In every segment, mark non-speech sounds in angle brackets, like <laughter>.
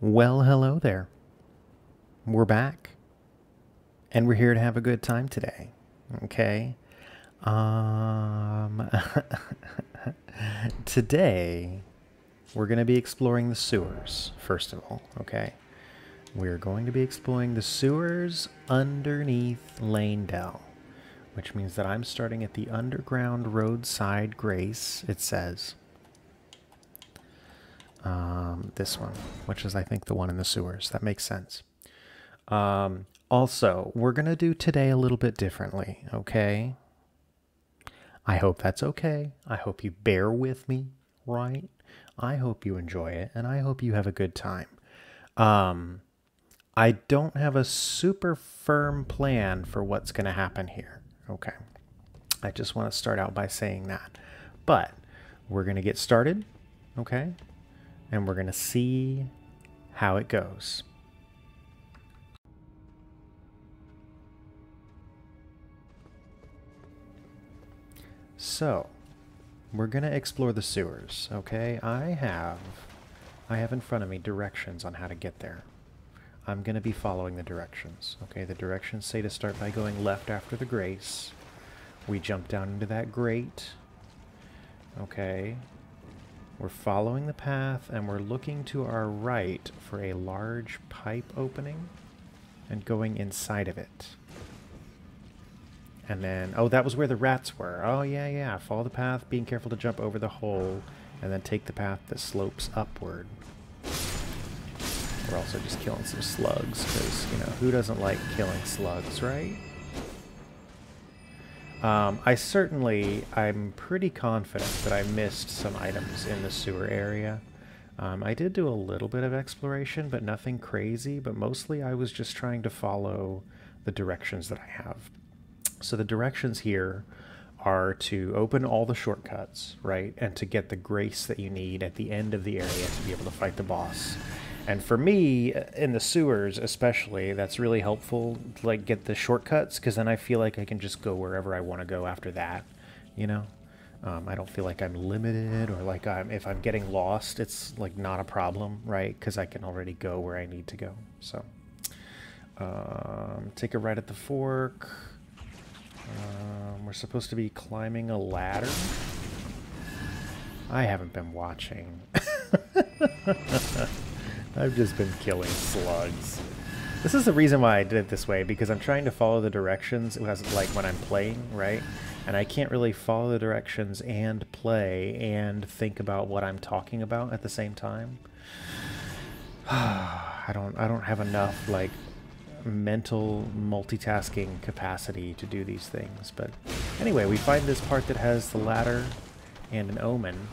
Well, hello there. We're back. And we're here to have a good time today. Okay? Um <laughs> today we're going to be exploring the sewers first of all, okay? We're going to be exploring the sewers underneath Leyndell, which means that I'm starting at the underground roadside grace, it says um, this one, which is, I think, the one in the sewers. That makes sense. Um, also, we're going to do today a little bit differently, okay? I hope that's okay. I hope you bear with me, right? I hope you enjoy it, and I hope you have a good time. Um, I don't have a super firm plan for what's going to happen here, okay? I just want to start out by saying that. But we're going to get started, okay? And we're going to see how it goes. So, we're going to explore the sewers, okay? I have I have in front of me directions on how to get there. I'm going to be following the directions, okay? The directions say to start by going left after the grace. We jump down into that grate, okay? We're following the path and we're looking to our right for a large pipe opening and going inside of it. And then, oh, that was where the rats were. Oh, yeah, yeah. Follow the path, being careful to jump over the hole, and then take the path that slopes upward. We're also just killing some slugs, because, you know, who doesn't like killing slugs, right? Um, I certainly, I'm pretty confident that I missed some items in the sewer area. Um, I did do a little bit of exploration, but nothing crazy, but mostly I was just trying to follow the directions that I have. So the directions here are to open all the shortcuts, right, and to get the grace that you need at the end of the area to be able to fight the boss. And for me, in the sewers especially, that's really helpful to like get the shortcuts because then I feel like I can just go wherever I want to go after that, you know? Um, I don't feel like I'm limited or like I'm if I'm getting lost, it's like not a problem, right? Because I can already go where I need to go. So um, take a right at the fork. Um, we're supposed to be climbing a ladder. I haven't been watching. <laughs> I've just been killing slugs. This is the reason why I did it this way, because I'm trying to follow the directions as like when I'm playing, right? And I can't really follow the directions and play and think about what I'm talking about at the same time. <sighs> I don't I don't have enough like mental multitasking capacity to do these things. But anyway, we find this part that has the ladder and an omen.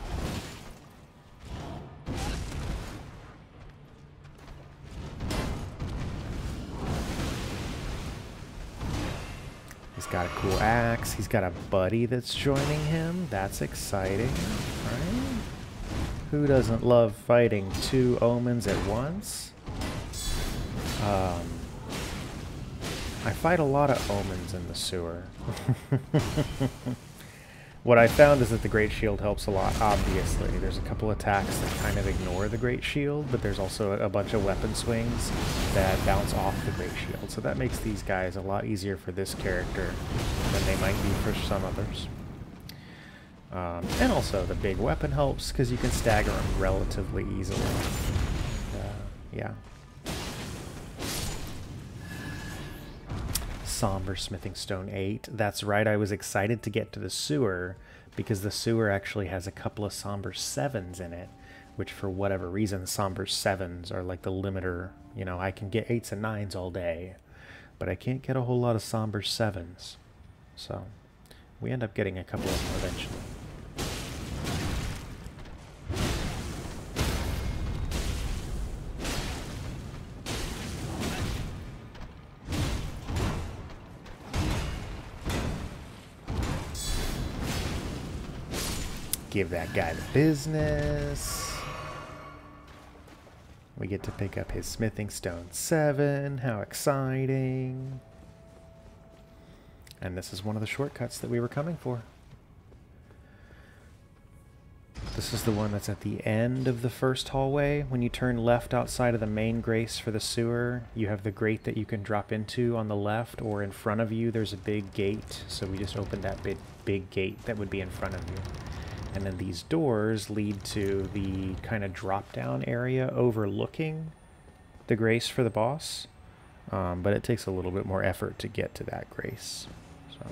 He's got a cool axe. He's got a buddy that's joining him. That's exciting, right? Who doesn't love fighting two omens at once? Um, I fight a lot of omens in the sewer. <laughs> What I found is that the Great Shield helps a lot, obviously. There's a couple attacks that kind of ignore the Great Shield, but there's also a bunch of weapon swings that bounce off the Great Shield. So that makes these guys a lot easier for this character than they might be for some others. Um, and also the big weapon helps because you can stagger them relatively easily. Uh, yeah. Somber Smithing Stone 8. That's right, I was excited to get to the sewer because the sewer actually has a couple of Somber 7s in it, which for whatever reason, Somber 7s are like the limiter. You know, I can get 8s and 9s all day, but I can't get a whole lot of Somber 7s. So, we end up getting a couple of them eventually. Give that guy the business. We get to pick up his smithing stone 7. How exciting. And this is one of the shortcuts that we were coming for. This is the one that's at the end of the first hallway. When you turn left outside of the main grace for the sewer, you have the grate that you can drop into on the left, or in front of you there's a big gate. So we just opened that big, big gate that would be in front of you. And then these doors lead to the kind of drop-down area overlooking the grace for the boss. Um, but it takes a little bit more effort to get to that grace. So.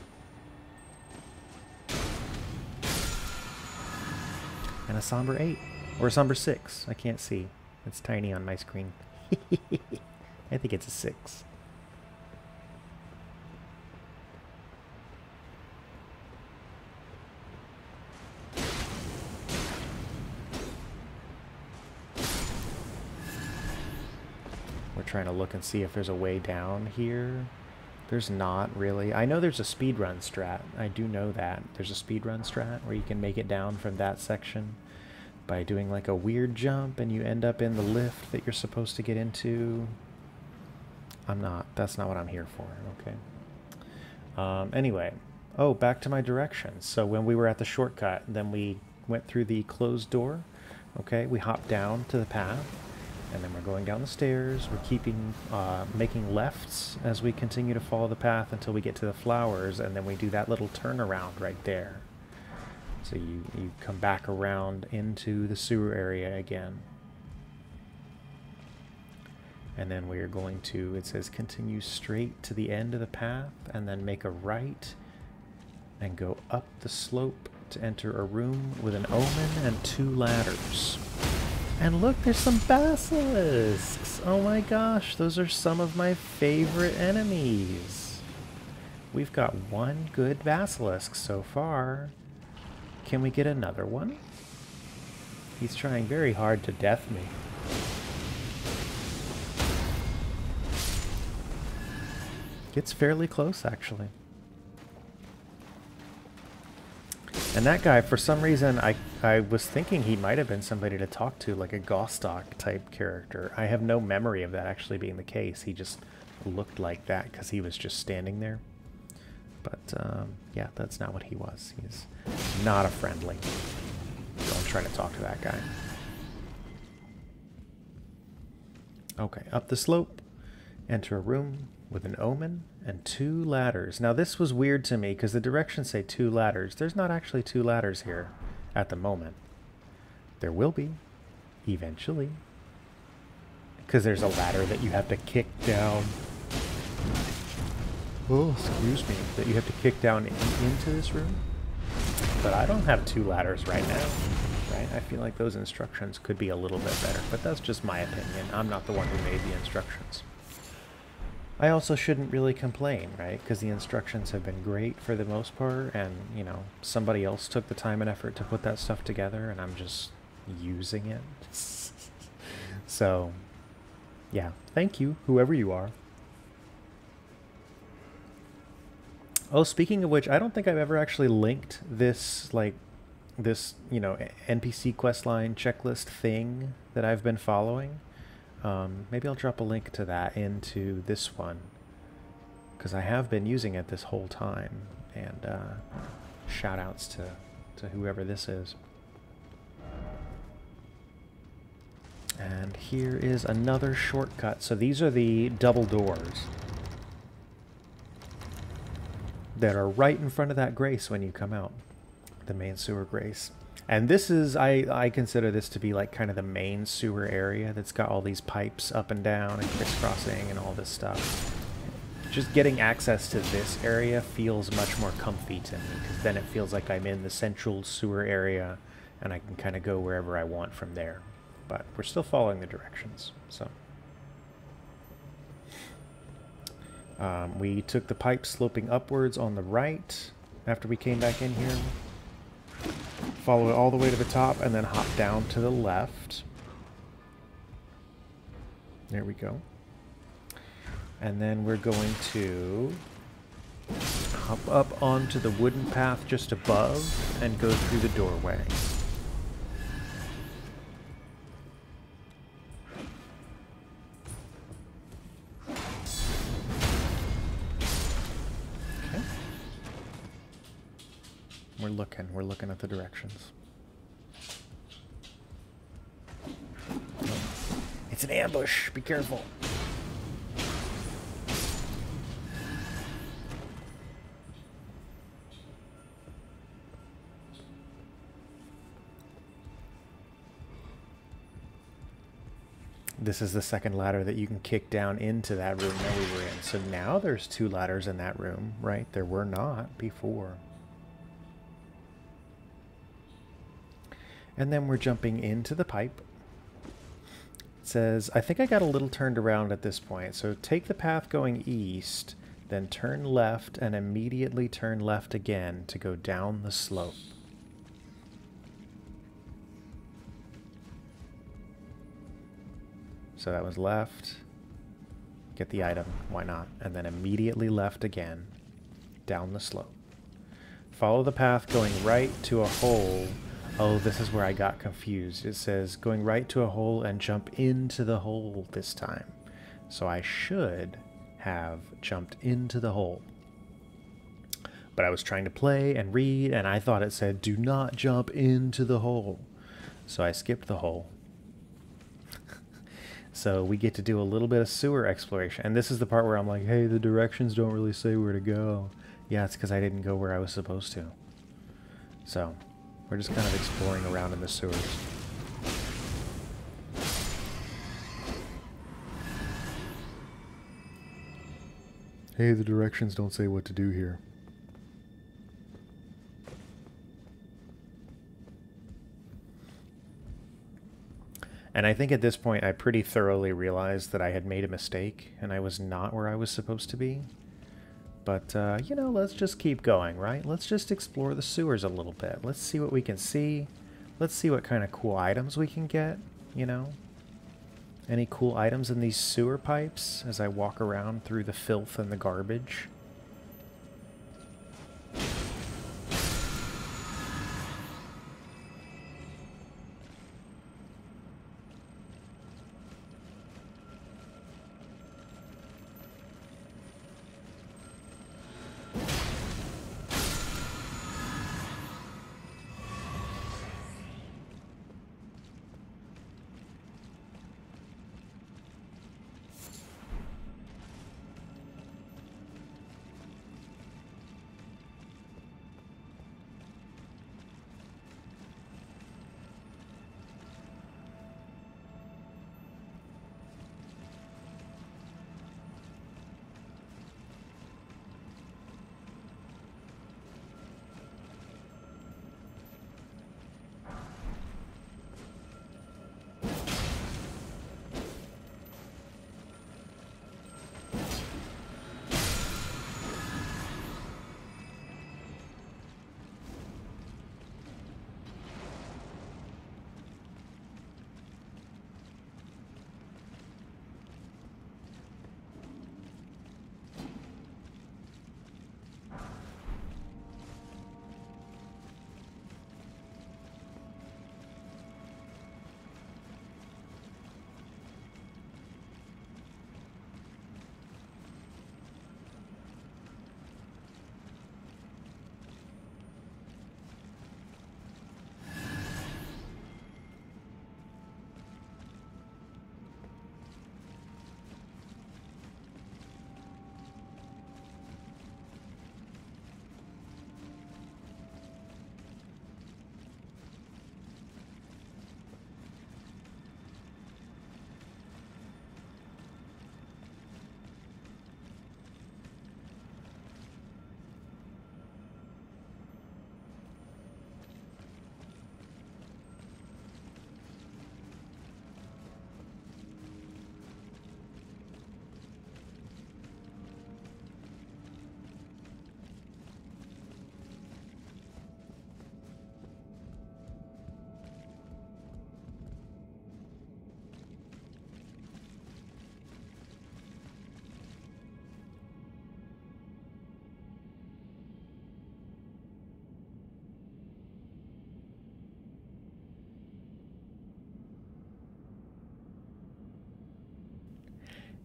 And a somber 8. Or a somber 6. I can't see. It's tiny on my screen. <laughs> I think it's a 6. We're trying to look and see if there's a way down here. There's not really. I know there's a speedrun strat. I do know that. There's a speedrun strat where you can make it down from that section by doing like a weird jump and you end up in the lift that you're supposed to get into. I'm not. That's not what I'm here for. Okay. Um, anyway. Oh, back to my directions. So when we were at the shortcut, then we went through the closed door. Okay, we hopped down to the path and then we're going down the stairs. We're keeping, uh, making lefts as we continue to follow the path until we get to the flowers, and then we do that little turnaround right there. So you, you come back around into the sewer area again. And then we are going to, it says continue straight to the end of the path, and then make a right, and go up the slope to enter a room with an omen and two ladders. And look, there's some basilisks. Oh my gosh, those are some of my favorite enemies. We've got one good basilisk so far. Can we get another one? He's trying very hard to death me. Gets fairly close, actually. And that guy, for some reason, I, I was thinking he might have been somebody to talk to, like a Gostoc type character. I have no memory of that actually being the case. He just looked like that because he was just standing there. But, um, yeah, that's not what he was. He's not a friendly. Don't try to talk to that guy. Okay, up the slope, enter a room with an omen and two ladders. Now this was weird to me because the directions say two ladders. There's not actually two ladders here at the moment. There will be, eventually. Because there's a ladder that you have to kick down. Oh, excuse me. That you have to kick down in, into this room. But I don't have two ladders right now. Right? I feel like those instructions could be a little bit better. But that's just my opinion. I'm not the one who made the instructions. I also shouldn't really complain, right? Because the instructions have been great for the most part, and, you know, somebody else took the time and effort to put that stuff together, and I'm just using it. <laughs> so, yeah, thank you, whoever you are. Oh, speaking of which, I don't think I've ever actually linked this, like, this, you know, NPC questline checklist thing that I've been following. Um, maybe I'll drop a link to that into this one because I have been using it this whole time and uh, shout outs to, to whoever this is. And here is another shortcut. So these are the double doors that are right in front of that grace when you come out, the main sewer grace. And this is, I, I consider this to be like kind of the main sewer area that's got all these pipes up and down and crisscrossing and all this stuff. Just getting access to this area feels much more comfy to me because then it feels like I'm in the central sewer area and I can kind of go wherever I want from there. But we're still following the directions, so. Um, we took the pipe sloping upwards on the right after we came back in here follow it all the way to the top, and then hop down to the left. There we go. And then we're going to hop up onto the wooden path just above and go through the doorway. and we're looking at the directions. It's an ambush. Be careful. This is the second ladder that you can kick down into that room that we were in. So now there's two ladders in that room, right? There were not before. And then we're jumping into the pipe. It says, I think I got a little turned around at this point. So take the path going east, then turn left and immediately turn left again to go down the slope. So that was left. Get the item. Why not? And then immediately left again. Down the slope. Follow the path going right to a hole. Oh, this is where I got confused. It says going right to a hole and jump into the hole this time. So I should have jumped into the hole. But I was trying to play and read, and I thought it said, do not jump into the hole. So I skipped the hole <laughs> so we get to do a little bit of sewer exploration. And this is the part where I'm like, hey, the directions don't really say where to go. Yeah, it's because I didn't go where I was supposed to. So, we're just kind of exploring around in the sewers. Hey, the directions don't say what to do here. And I think at this point I pretty thoroughly realized that I had made a mistake and I was not where I was supposed to be. But, uh, you know, let's just keep going, right? Let's just explore the sewers a little bit. Let's see what we can see. Let's see what kind of cool items we can get, you know? Any cool items in these sewer pipes as I walk around through the filth and the garbage?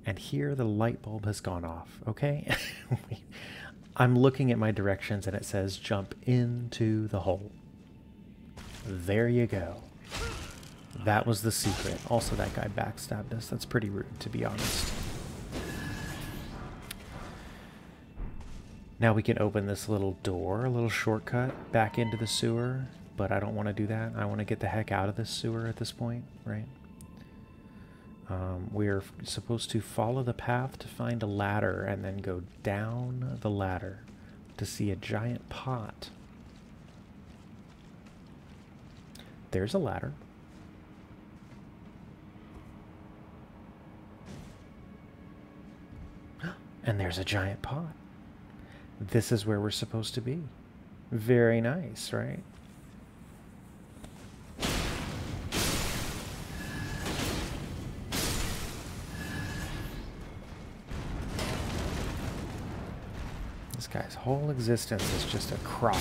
And here the light bulb has gone off, okay? <laughs> I'm looking at my directions and it says jump into the hole. There you go. That was the secret. Also, that guy backstabbed us. That's pretty rude, to be honest. Now we can open this little door, a little shortcut back into the sewer, but I don't want to do that. I want to get the heck out of this sewer at this point, right? Um, we're supposed to follow the path to find a ladder and then go down the ladder to see a giant pot. There's a ladder. <gasps> And there's a giant pot. This is where we're supposed to be. Very nice, right? This guy's whole existence is just a crock.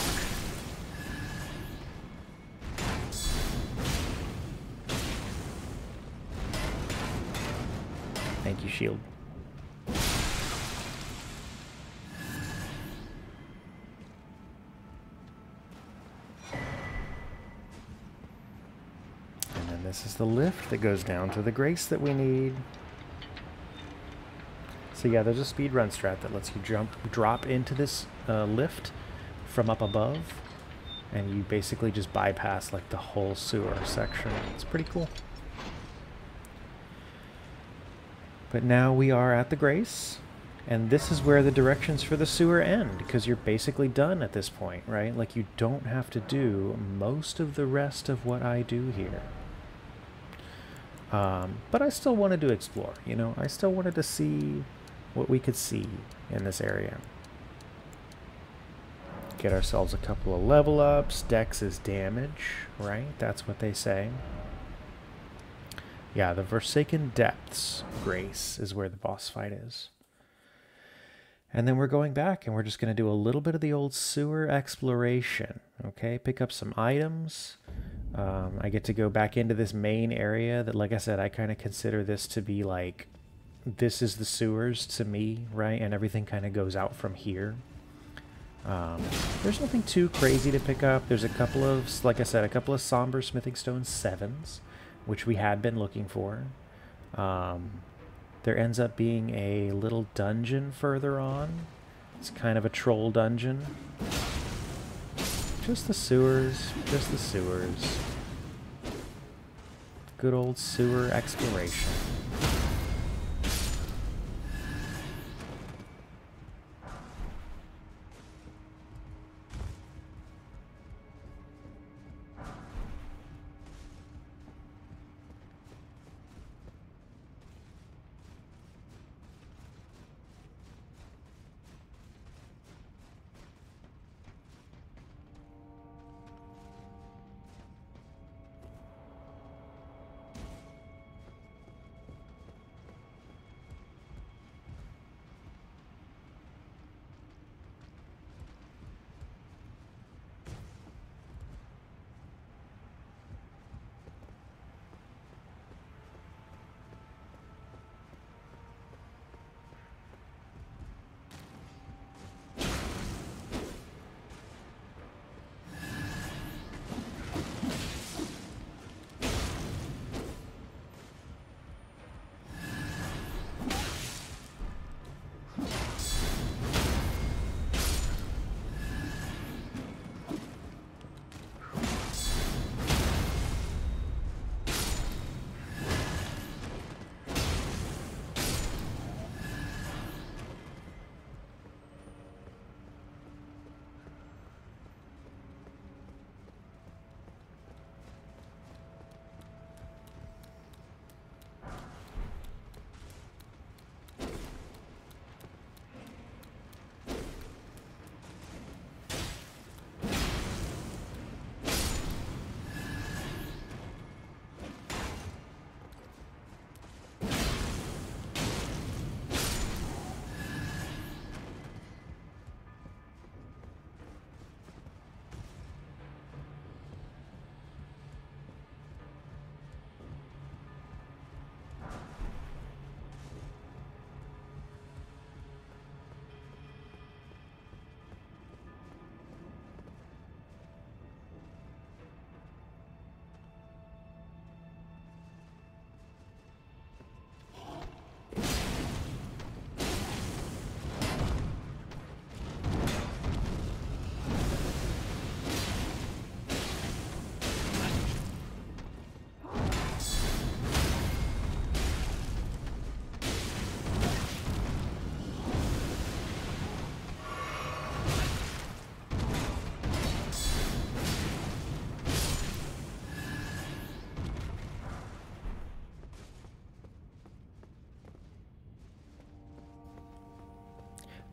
Thank you, shield. And then this is the lift that goes down to the grace that we need. So yeah, there's a speed run strat that lets you jump, drop into this uh, lift from up above, and you basically just bypass like the whole sewer section. It's pretty cool. But now we are at the Grace, and this is where the directions for the sewer end, because you're basically done at this point, right? Like you don't have to do most of the rest of what I do here. Um, but I still wanted to explore, you know, I still wanted to see what we could see in this area. Get ourselves a couple of level ups. Dex is damage, right? That's what they say. Yeah, the Forsaken Depths Grace is where the boss fight is. And then we're going back and we're just going to do a little bit of the old sewer exploration. Okay, pick up some items. Um, I get to go back into this main area that, like I said, I kind of consider this to be like, this is the sewers to me, right? And everything kind of goes out from here. Um, there's nothing too crazy to pick up. There's a couple of, like I said, a couple of somber smithing stone sevens, which we had been looking for. Um, there ends up being a little dungeon further on. It's kind of a troll dungeon. Just the sewers, just the sewers. Good old sewer exploration.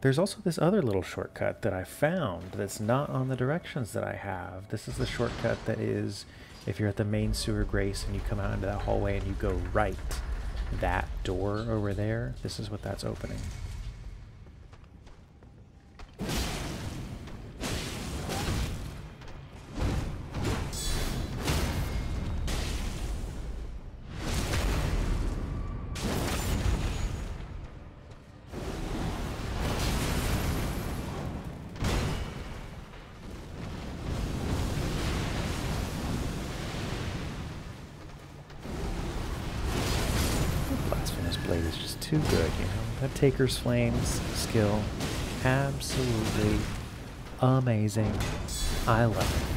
There's also this other little shortcut that I found that's not on the directions that I have. This is the shortcut that is if you're at the main sewer grace and you come out into that hallway and you go right, that door over there, this is what that's opening. Taker's Flames skill, absolutely amazing. I love it.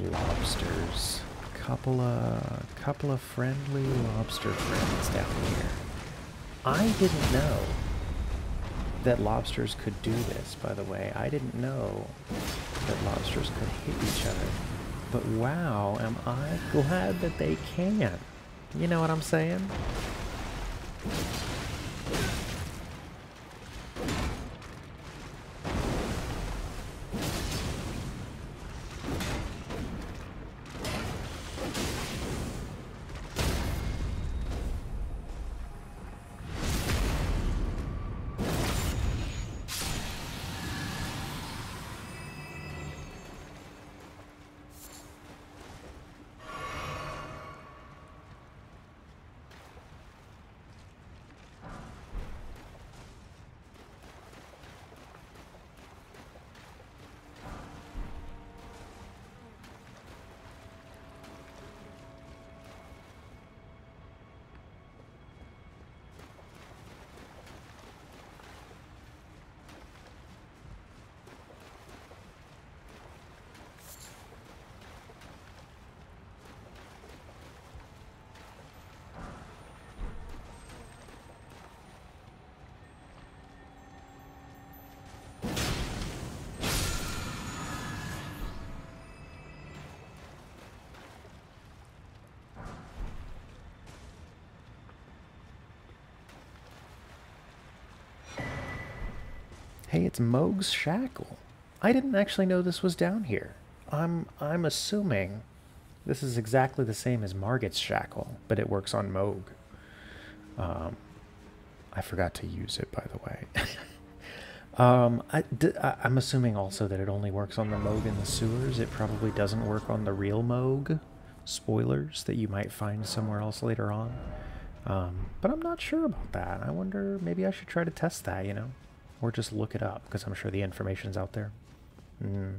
Lobsters. Couple of couple of friendly lobster friends down here. I didn't know that lobsters could do this, by the way. I didn't know that lobsters could hit each other. But wow, am I glad that they can. You know what I'm saying? Hey, it's Mohg's Shackle. I didn't actually know this was down here. I'm I'm assuming this is exactly the same as Margit's Shackle, but it works on Mohg. Um, I forgot to use it, by the way. <laughs> um, I, am assuming also that it only works on the Mohg in the sewers. It probably doesn't work on the real Mohg. Spoilers that you might find somewhere else later on. Um, but I'm not sure about that. I wonder, maybe I should try to test that, you know? Or just look it up, because I'm sure the information's out there. Mm,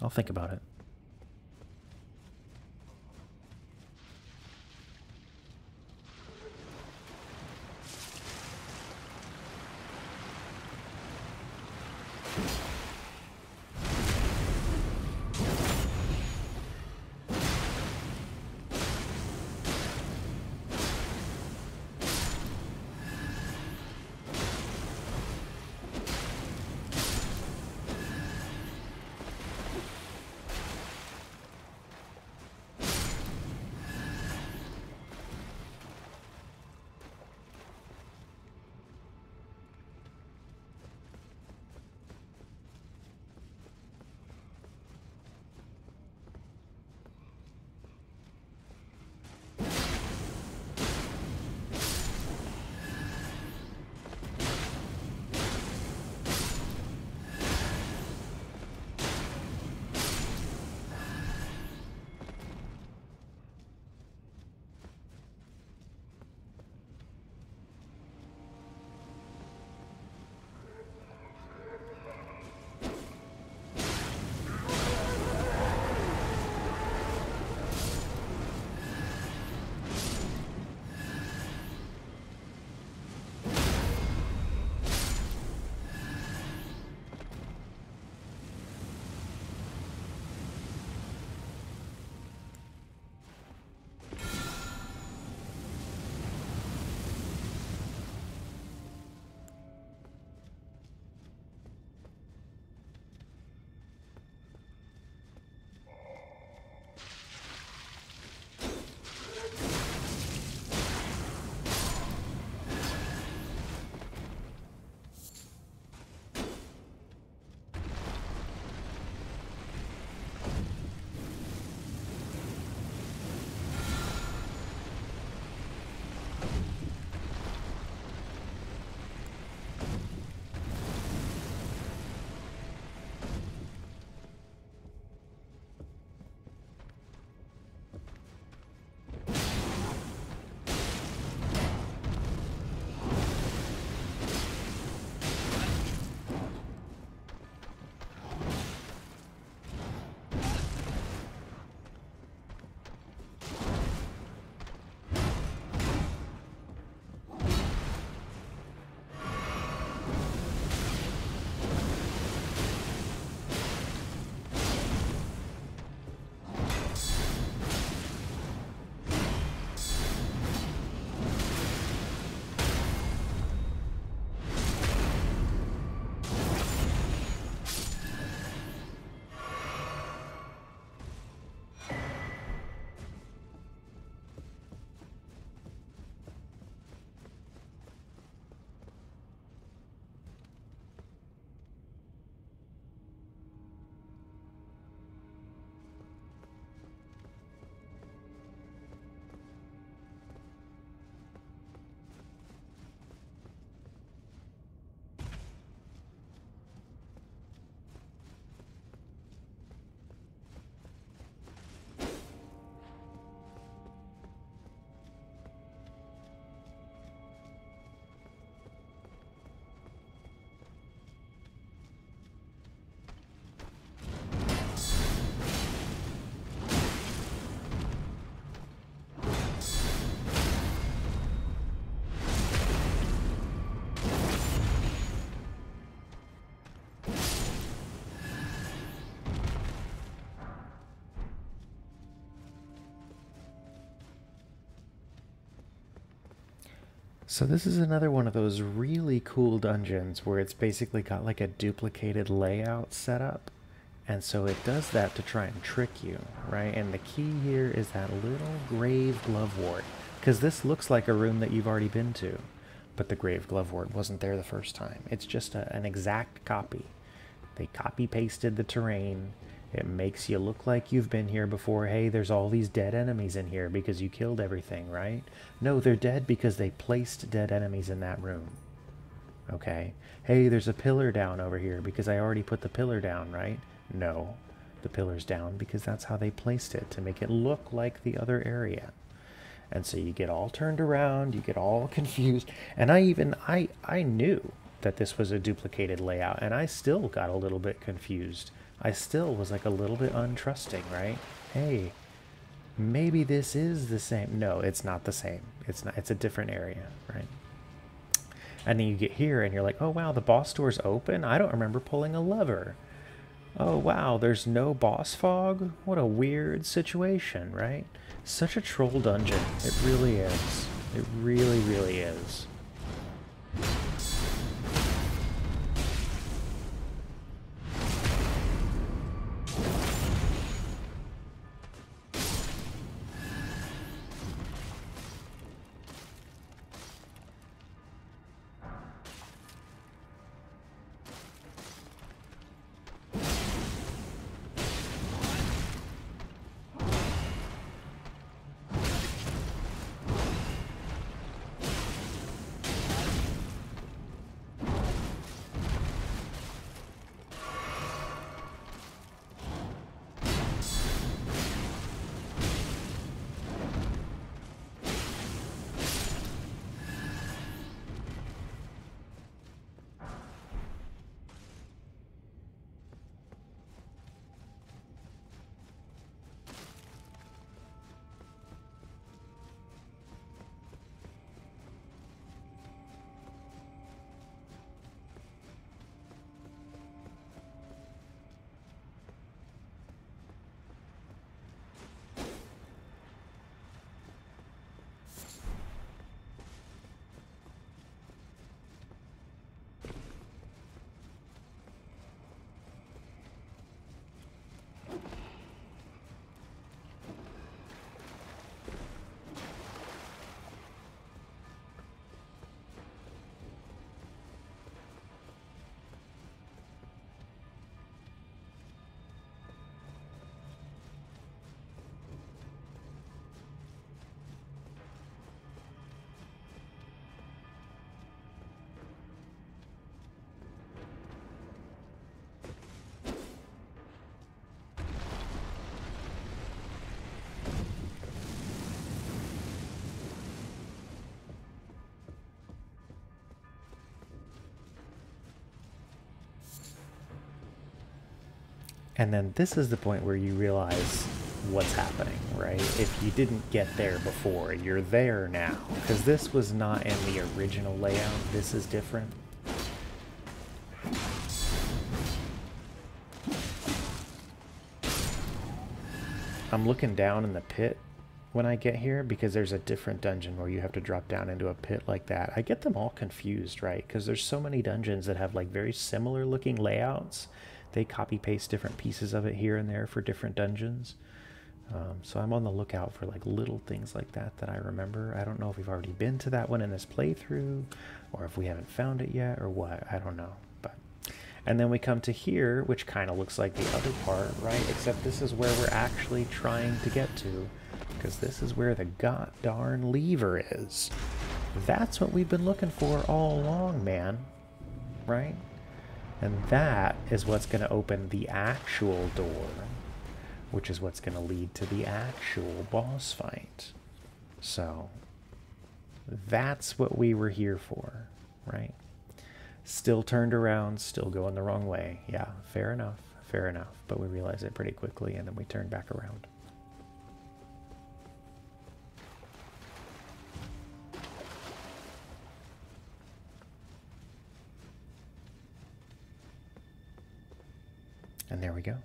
I'll think about it. So this is another one of those really cool dungeons where it's basically got like a duplicated layout set up. And so it does that to try and trick you, right? And the key here is that little grave glovewort. Because this looks like a room that you've already been to. but the Grave Glovewort wasn't there the first time. It's just a, an exact copy. They copy pasted the terrain. It makes you look like you've been here before. Hey, there's all these dead enemies in here because you killed everything, right? No, they're dead because they placed dead enemies in that room. Okay. Hey, there's a pillar down over here because I already put the pillar down, right? No, the pillar's down because that's how they placed it to make it look like the other area. And so you get all turned around, you get all <laughs> confused. And I even, I, I knew that this was a duplicated layout and I still got a little bit confused. I still was like a little bit untrusting, right? Hey, maybe this is the same. No, it's not the same. It's not, it's a different area, right? And then you get here and you're like, oh wow, the boss door's open? I don't remember pulling a lever. Oh wow, there's no boss fog? What a weird situation, right? Such a troll dungeon. It really is. It really, really is. And then this is the point where you realize what's happening, right? If you didn't get there before, you're there now. Because this was not in the original layout. This is different. I'm looking down in the pit when I get here because there's a different dungeon where you have to drop down into a pit like that. I get them all confused, right? Because there's so many dungeons that have like very similar looking layouts they copy paste different pieces of it here and there for different dungeons. Um, so I'm on the lookout for like little things like that that I remember. I don't know if we've already been to that one in this playthrough or if we haven't found it yet or what. I don't know. But And then we come to here, which kind of looks like the other part, right? Except this is where we're actually trying to get to because this is where the god darn lever is. That's what we've been looking for all along, man. Right? And that is what's going to open the actual door, which is what's going to lead to the actual boss fight. So that's what we were here for, right? Still turned around, still going the wrong way. Yeah, fair enough, fair enough. But we realize it pretty quickly and then we turn back around. And there we go.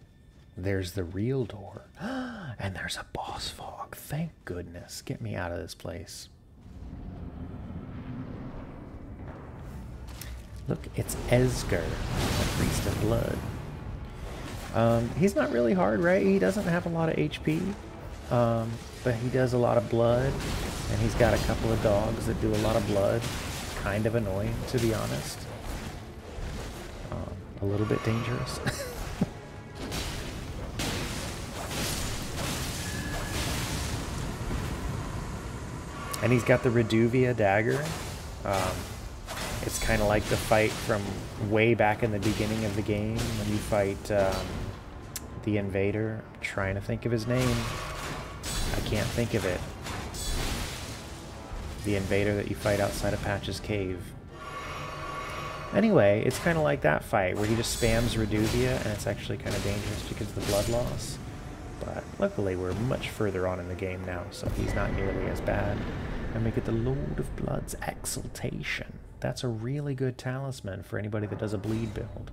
There's the real door. <gasps> and there's a boss fog. Thank goodness. Get me out of this place. Look, it's Esgar, the priest of blood. Um, he's not really hard, right? He doesn't have a lot of HP, um, but he does a lot of blood, and he's got a couple of dogs that do a lot of blood. kind of annoying, to be honest. Um, a little bit dangerous. <laughs> and he's got the Reduvia dagger. Um, it's kind of like the fight from way back in the beginning of the game when you fight um, the invader. I'm trying to think of his name. I can't think of it. The invader that you fight outside of Patch's cave. Anyway, it's kind of like that fight where he just spams Reduvia and it's actually kind of dangerous because of the blood loss. But luckily we're much further on in the game now, so he's not nearly as bad. And we get the Lord of Blood's Exultation. That's a really good talisman for anybody that does a bleed build.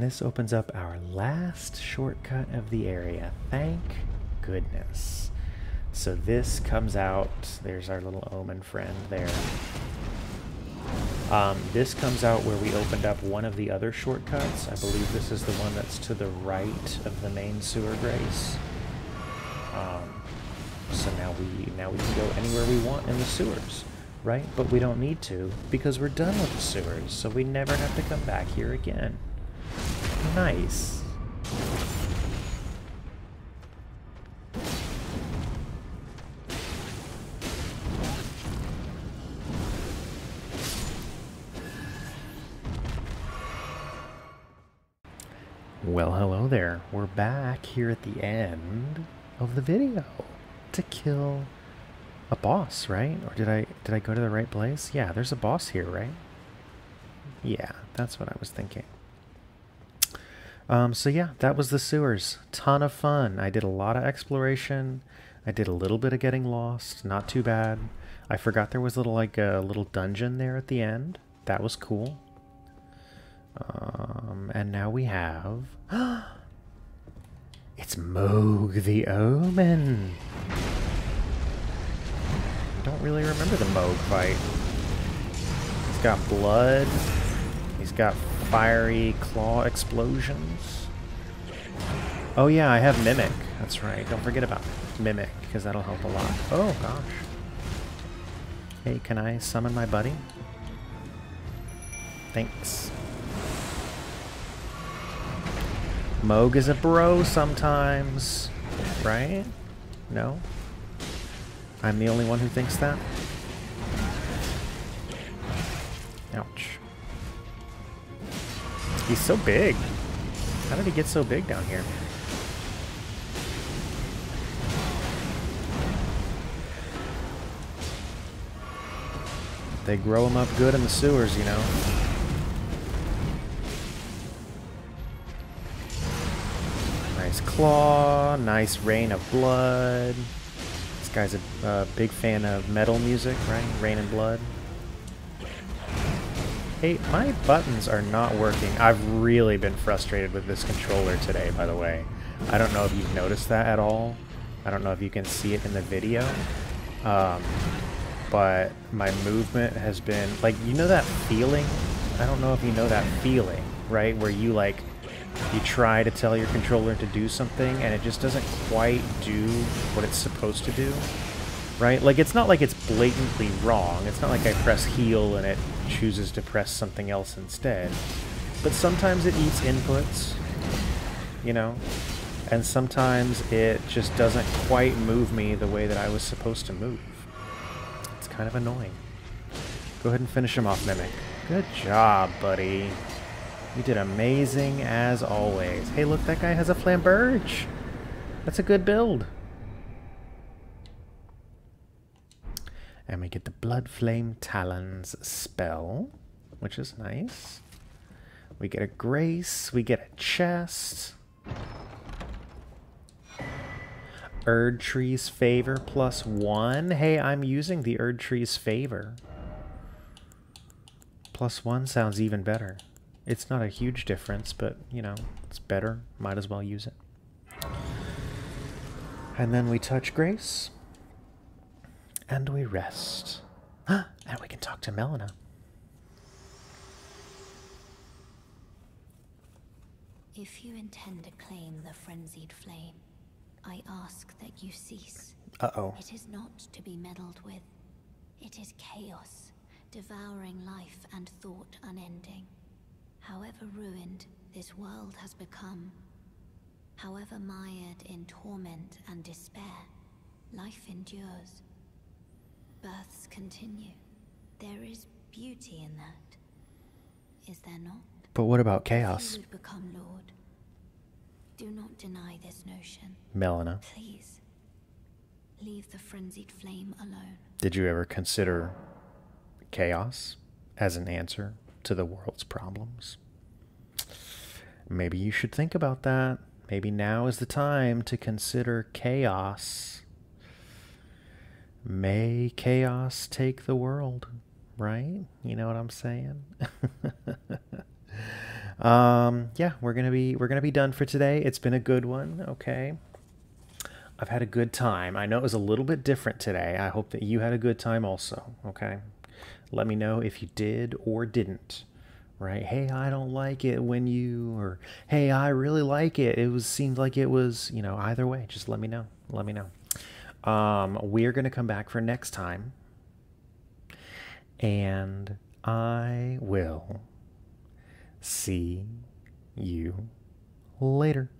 And this opens up our last shortcut of the area. Thank goodness. So this comes out, there's our little omen friend there. Um, this comes out where we opened up one of the other shortcuts. I believe this is the one that's to the right of the main sewer grace. Um, so now we now we can go anywhere we want in the sewers, right? But we don't need to because we're done with the sewers, so we never have to come back here again. Nice. Well, hello there. We're back here at the end of the video to kill a boss, right? Or did I did I go to the right place? Yeah, there's a boss here, right? Yeah, that's what I was thinking. Um, so yeah, that was the sewers. Ton of fun. I did a lot of exploration. I did a little bit of getting lost. Not too bad. I forgot there was a little like a little dungeon there at the end. That was cool. Um, and now we have... <gasps> it's Mohg the Omen. I don't really remember the Mohg fight. He's got blood. He's got fiery claw explosions. Oh yeah, I have Mimic. That's right. Don't forget about Mimic, because that'll help a lot. Oh gosh. Hey, can I summon my buddy? Thanks. Mohg is a bro sometimes, right? No? I'm the only one who thinks that? Ouch. He's so big. How did he get so big down here? They grow him up good in the sewers, you know. Nice claw, nice rain of blood. This guy's a uh, big fan of metal music, right? Rain and blood. Hey, my buttons are not working. I've really been frustrated with this controller today, by the way. I don't know if you've noticed that at all. I don't know if you can see it in the video. Um, but my movement has been, like, you know that feeling? I don't know if you know that feeling, right? Where you, like, you try to tell your controller to do something and it just doesn't quite do what it's supposed to do, right? Like, it's not like it's blatantly wrong. It's not like I press heal and it chooses to press something else instead. But sometimes it eats inputs, you know, and sometimes it just doesn't quite move me the way that I was supposed to move. It's kind of annoying. Go ahead and finish him off, Mimic. Good job, buddy. You did amazing as always. Hey, look, that guy has a flamberge. That's a good build. And we get the Bloodflame Talons spell, which is nice. We get a Grace. We get a Chest. Erdtree's Favor plus one. Hey, I'm using the Erdtree's Favor. Plus one sounds even better. It's not a huge difference, but, you know, it's better. Might as well use it. And then we touch Grace. And we rest. and we can talk to Melina. If you intend to claim the frenzied flame, I ask that you cease. Uh-oh. It is not to be meddled with. It is chaos, devouring life and thought unending. However ruined this world has become, however mired in torment and despair, life endures. Births continue. There is beauty in that. Is there not? But what about chaos? you become Lord, do not deny this notion. Melina, Please, leave the frenzied flame alone. did you ever consider chaos as an answer to the world's problems? Maybe you should think about that. Maybe now is the time to consider chaos. May chaos take the world, right? You know what I'm saying? <laughs> um, yeah, we're gonna be we're gonna be done for today. It's been a good one, okay? I've had a good time. I know it was a little bit different today. I hope that you had a good time also, okay? Let me know if you did or didn't. Right? Hey, I don't like it when you or hey, I really like it. It was seemed like it was, you know, either way. Just let me know. Let me know. Um, we're going to come back for next time. And I will see you later.